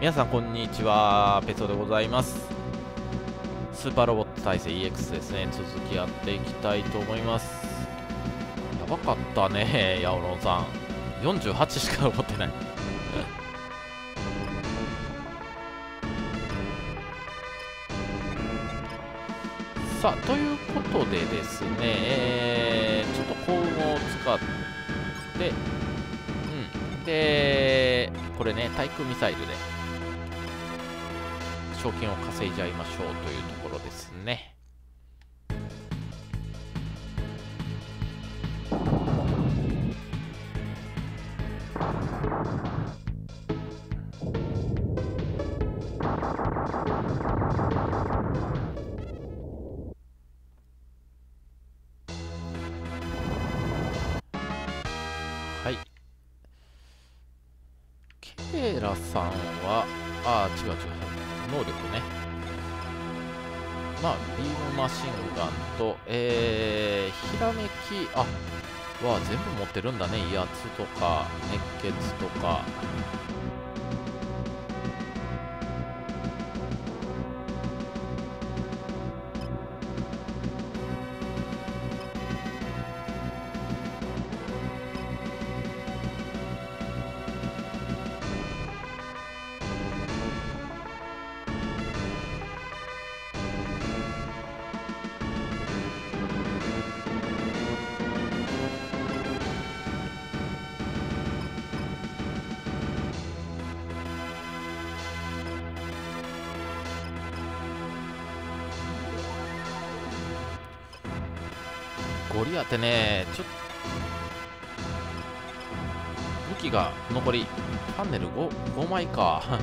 皆さんこんにちはペソでございます。スーパーロボット体制 EX ですね。続きやっていきたいと思います。やばかったねヤオロンさん。48しか残ってない。さあということでですね、えー、ちょっと幸運を使ってうん。でこれね対空ミサイルで賞金を稼いじゃいましょうというところですね。はい。ケーラさんは、ああ、違う違う。能力ね。まあ、ビームマシンガンと、えー、ひらめき、あ、は全部持ってるんだね。威圧とか、熱血とか。ゴリアテね、ちょっと、武器が残り、パネル 5, 5枚か。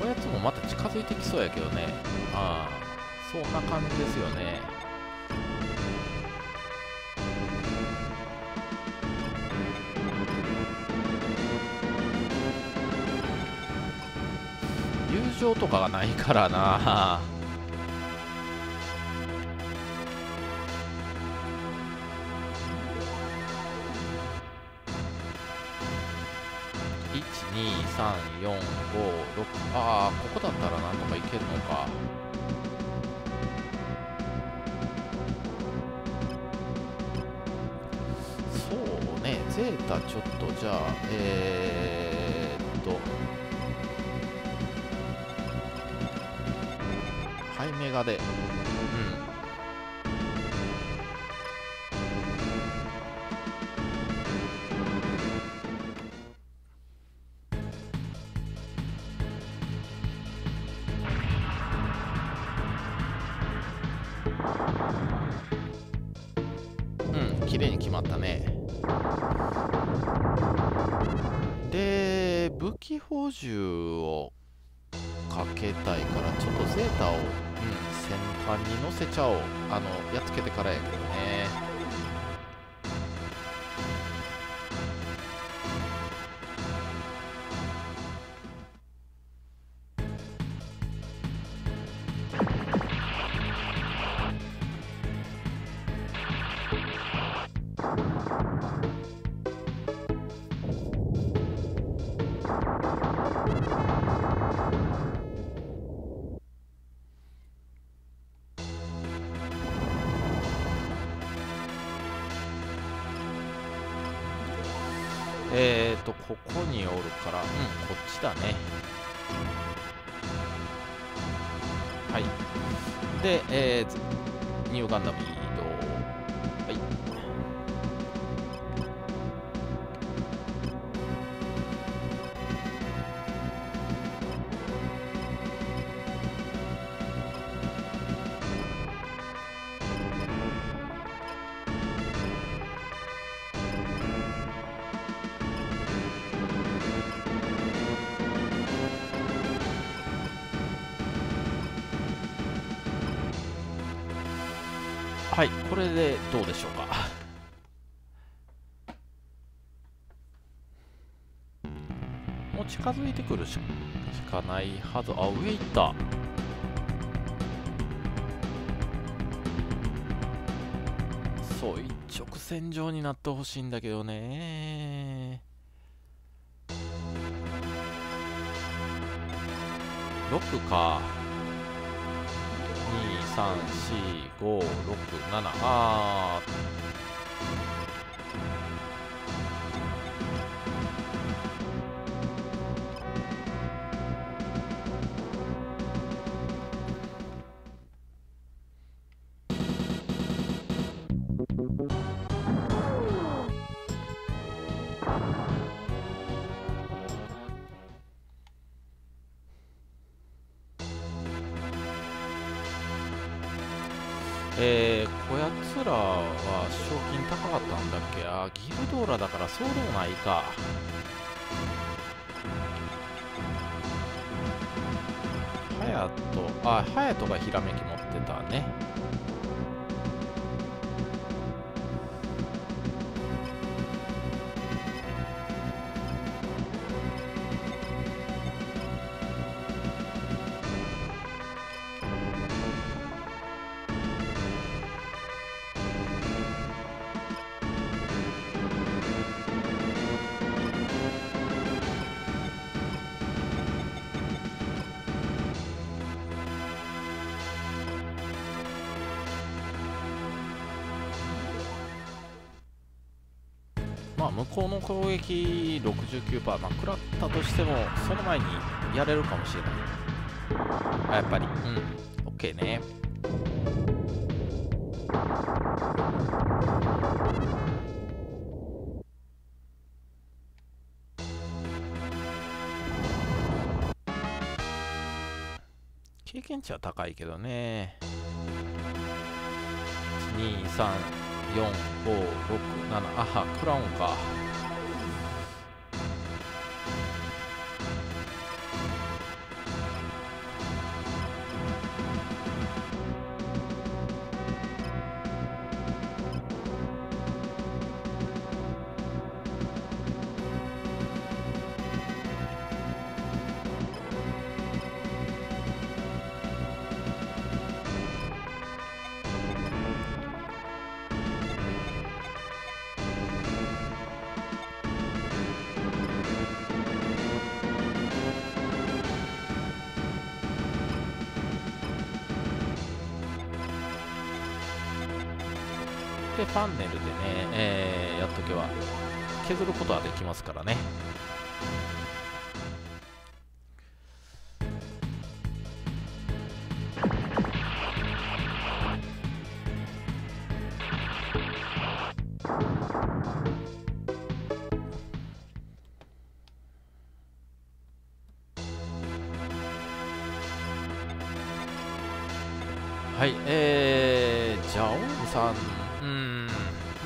こやつもまた近づいてきそうやけどね。ああ、そんな感じですよね。とかがないからな。123456ああここだったらなんとかいけるのか。そうねゼータちょっとじゃあえーメガで、うん。うん、綺麗に決まったね。で、武器補充をかけたいからちょっとゼータを、うん、戦艦に乗せちゃおう。あのやっつけてからやけどね。こっちだね。はい。で、えー、ニューガンダムこれでどうでしょうか？もう近づいてくるしかないはず。あ上行った。そう一直線上になってほしいんだけどね。6か。34567あー。えー、こやつらは賞金高かったんだっけ？あギルドーラだからそうでもないか。ハヤト。あハヤトがひらめき持ってたね。向こうの攻撃69%、まあ、食らったとしても、その前にやれるかもしれない。あやっぱり、うん、OK ね。経験値は高いけどね。2、3、4、5、6、7、あは、クラウンか。でファンネルでね、えー、やっとけば削ることはできますからね。はい、えー、じゃあ、オウムさん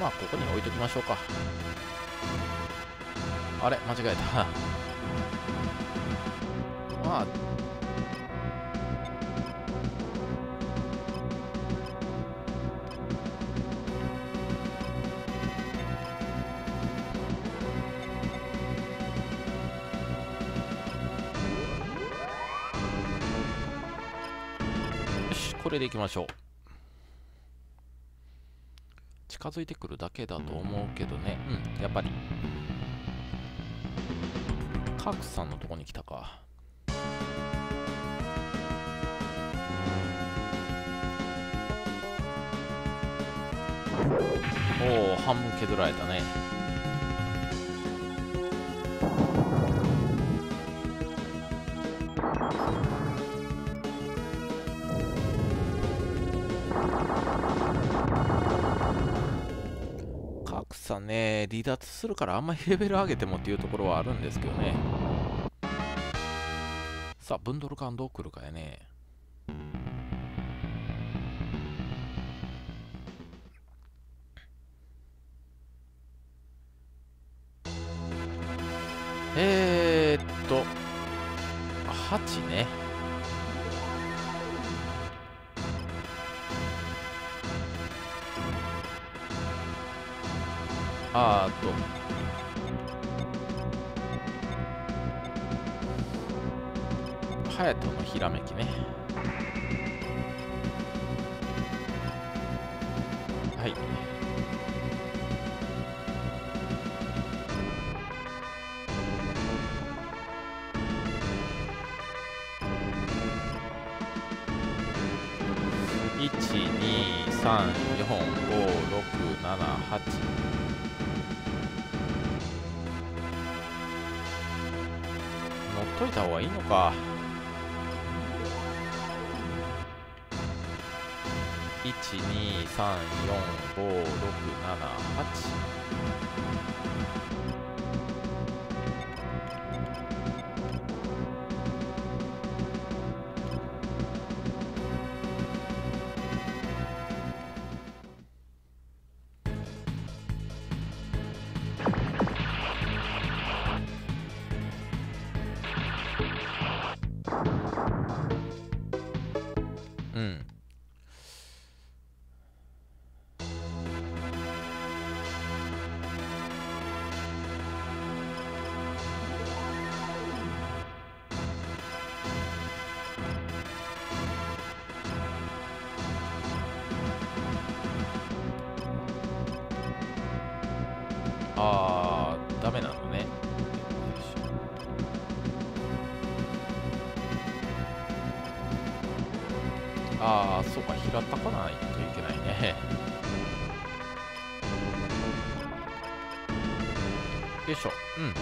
まあここに置いときましょうか。あれ間違えた。まあよしこれでいきましょう。近づいてくるだけだと思うけどね。うんやっぱり。カークスさんのとこに来たか。おお半分削られたね。格差ね、離脱するからあんまりレベル上げてもっていうところはあるんですけどね。さあ、ブンドルカンどう来るかやね。はい123456788といた方がいいのか。1234567 8あーダメなのね。よいしょああそうか平たかないといけないね。よいしょ。うん。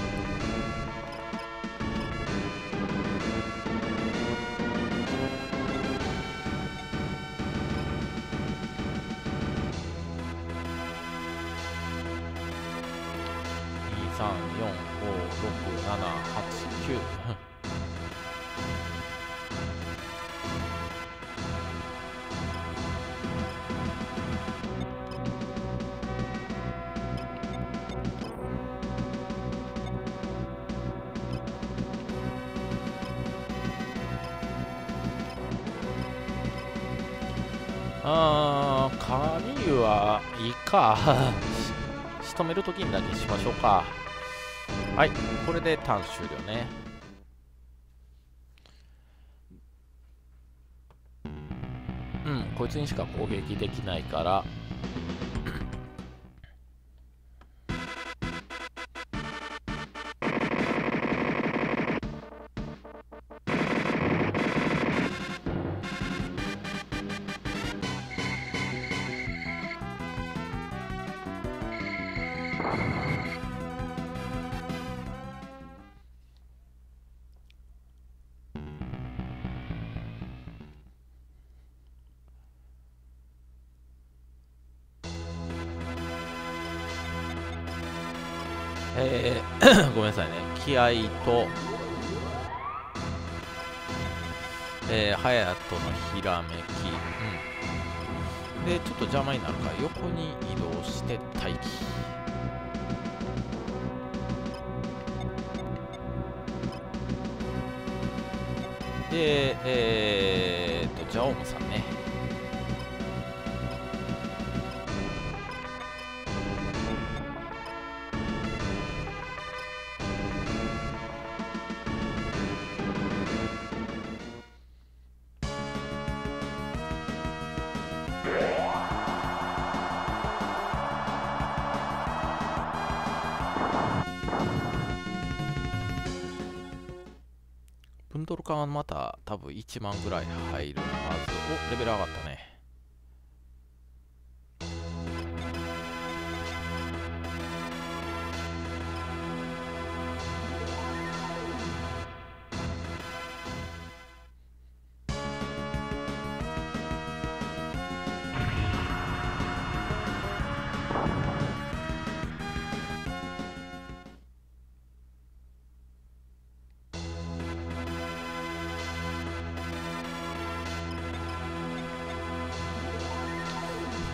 いいか。仕留める時にだけしましょうか。はいこれでターン終了ね。うんこいつにしか攻撃できないから。えー ごめんなさいね。気合とえー、ハヤトのひらめき、うん、でちょっと邪魔になるから横に移動して待機。でえー、とジャオムさんね。ドル缶はまた多分1万ぐらい入るはず。おレベル上がったね。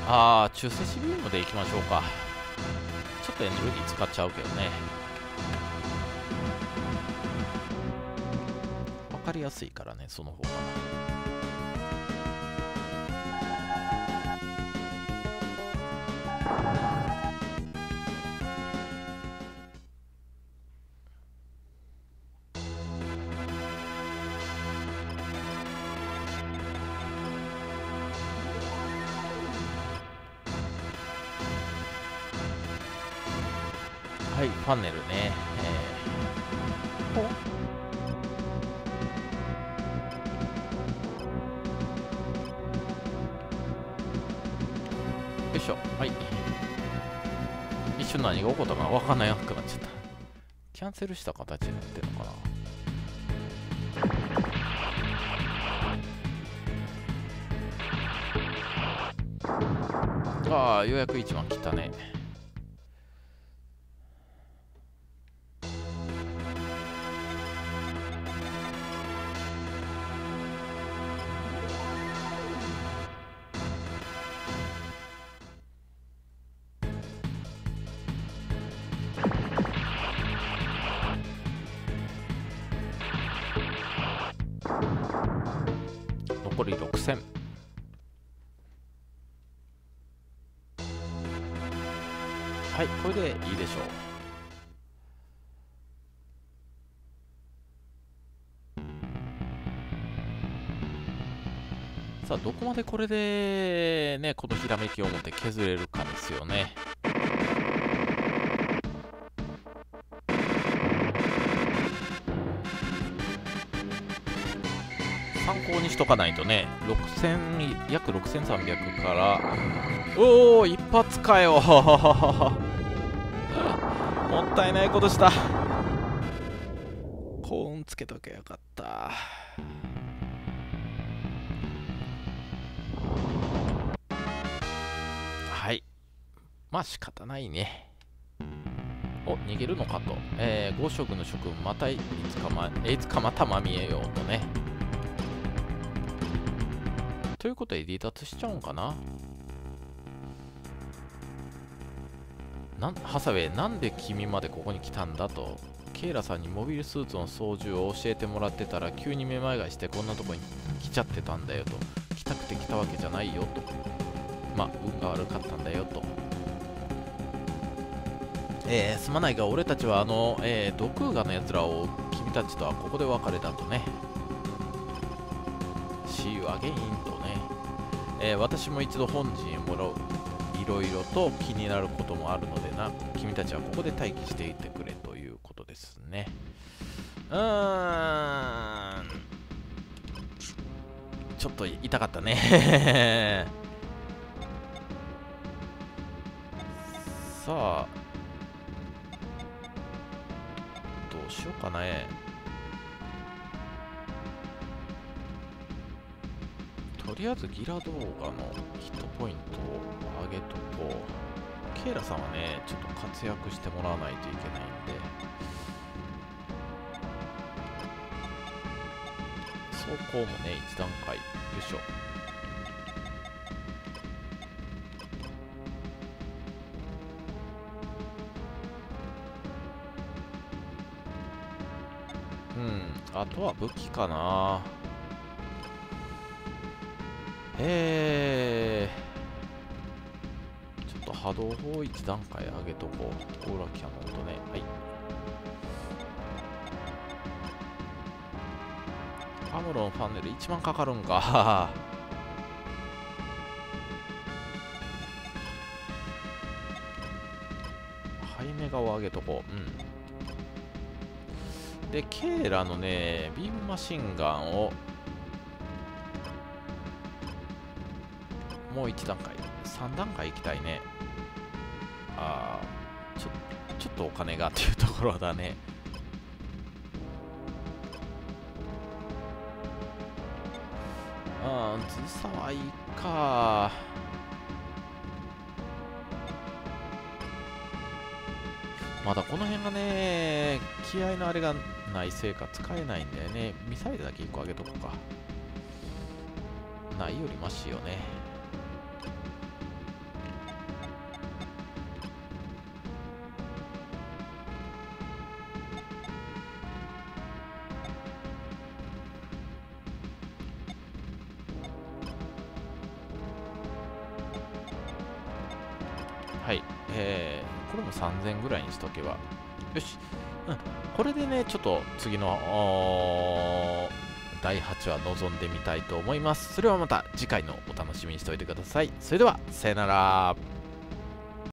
ああ中世シビームでいきましょうか。ちょっとエネルギー使っちゃうけどね。わかりやすいからねその方が。はいファンネルね、えー。おいしょ。はい。一瞬何が起こったか分かんないなくなっちゃった。キャンセルした形になってるのかな。ああようやく1番切ったねいこれでいいでしょう。さあどこまでこれでねこのひらめきを持って削れるかですよね。参考にしとかないとね6000約6300から。おお一発かよ。もったいないことした。幸運つけとけよかった。はい。まあ仕方ないね。お逃げるのかと、えー、豪職の諸君またいつかまいつかまたまみえようとね。ということで離脱しちゃうんかな。なんハサウェイなんで君までここに来たんだとケイラさんにモビルスーツの操縦を教えてもらってたら急にめまいがしてこんなとこに来ちゃってたんだよと。来たくて来たわけじゃないよと。まあ運が悪かったんだよと。えー、すまないが俺たちはあの、えー、毒ガのやつらを君たちとはここで別れたとね。See you again とね、えー、私も一度本陣へもらう。いろいろと気になることもあるのでな。君たちはここで待機していてくれということですね。うーん。ちょっと痛かったね。さあ。どうしようかね。とりあえずギラ動画のヒットポイントを上げとこう。ケイラさんはねちょっと活躍してもらわないといけないんで。走行もね一段階。よいしょ。うん。あとは武器かな。えー、波動砲1段階上げとこう。オーラキャノンとね。はい。アムロンファンネル1万かかるんか。ハイメガを上げとこう。うん。で、ケーラのね、ビームマシンガンをもう1段階3段階行きたいねとお金がっていうところだね。ああずさはいいか。まだこの辺がね気合のあれがないせいか使えないんだよね。ミサイルだけ1個あげとこうか。ないよりマシよね。3000ぐらいにしとけば。よし、うん、これでね、ちょっと次の第8話臨んでみたいと思います。それはまた次回のお楽しみにしておいてください。それでは、さよなら。